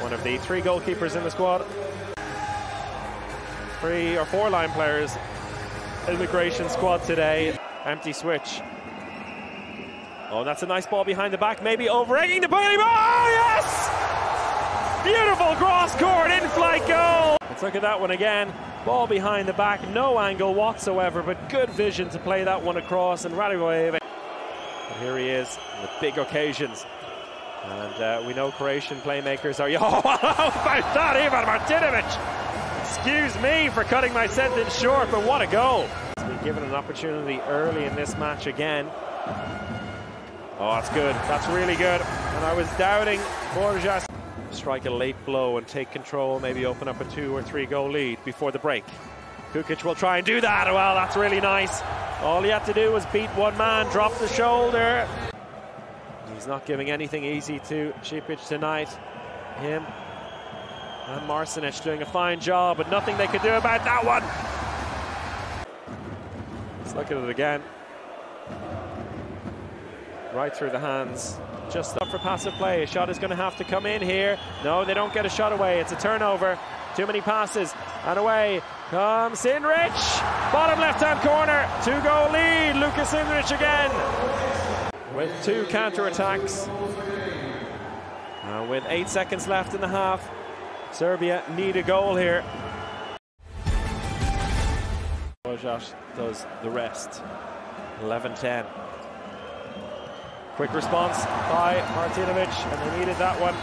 one of the three goalkeepers in the squad. Three or four line players immigration squad today. Empty switch. Oh, that's a nice ball behind the back, maybe over egging the penalty. Oh, yes! Beautiful cross court in flight goal. Let's look at that one again. Ball behind the back, no angle whatsoever, but good vision to play that one across. And Radujeve. Here he is, the big occasions. And uh, we know Croatian playmakers are. Oh, about that, Ivan Martinovic? Excuse me for cutting my sentence short, but what a goal! He's been given an opportunity early in this match again. Oh, that's good. That's really good. And I was doubting Borzaš. Strike a late blow and take control, maybe open up a two or three goal lead before the break. Kukic will try and do that. Well, that's really nice. All he had to do was beat one man, drop the shoulder. He's not giving anything easy to Šipić tonight. Him and Marsenić doing a fine job, but nothing they could do about that one. Let's look at it again. Right through the hands. Just up for passive play. A shot is going to have to come in here. No, they don't get a shot away. It's a turnover. Too many passes. And away comes Cindrić. Bottom left-hand corner. Two-goal lead. Lucas Cindrić again. With two counter-attacks. And with eight seconds left in the half, Serbia need a goal here. Borzaš does the rest. 11-10. Quick response by Martinovic, and they needed that one.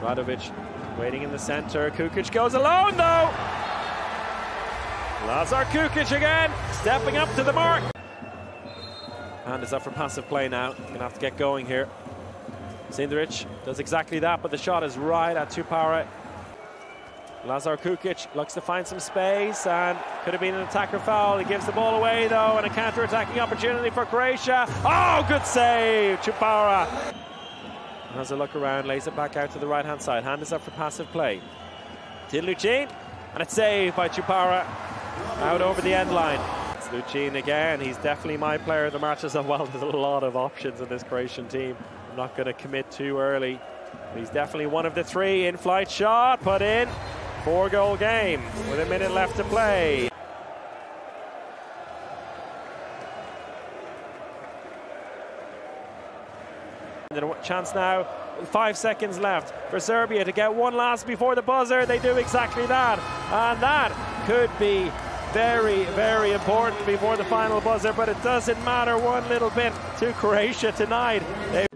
Radovic waiting in the center. Kukic goes alone, though. Lazar Kukic again, stepping up to the mark. And is up for passive play now. Gonna have to get going here. Cindrić does exactly that, but the shot is right at Cupara. Lazar Kukic looks to find some space and could have been an attacker foul. He gives the ball away though, and a counter-attacking opportunity for Croatia. Oh, good save, Cupara. Has a look around, lays it back out to the right-hand side. Hand is up for passive play. To Lucin, and it's saved by Cupara out over the end line. It's Lucin again. He's definitely my player of the match as well. There's a lot of options in this Croatian team. I'm not going to commit too early. But he's definitely one of the three. In-flight shot, put in. Four goal game with a minute left to play. And A chance now, five seconds left for Serbia to get one last before the buzzer. They do exactly that. And that could be very, very important before the final buzzer, but it doesn't matter one little bit to Croatia tonight. They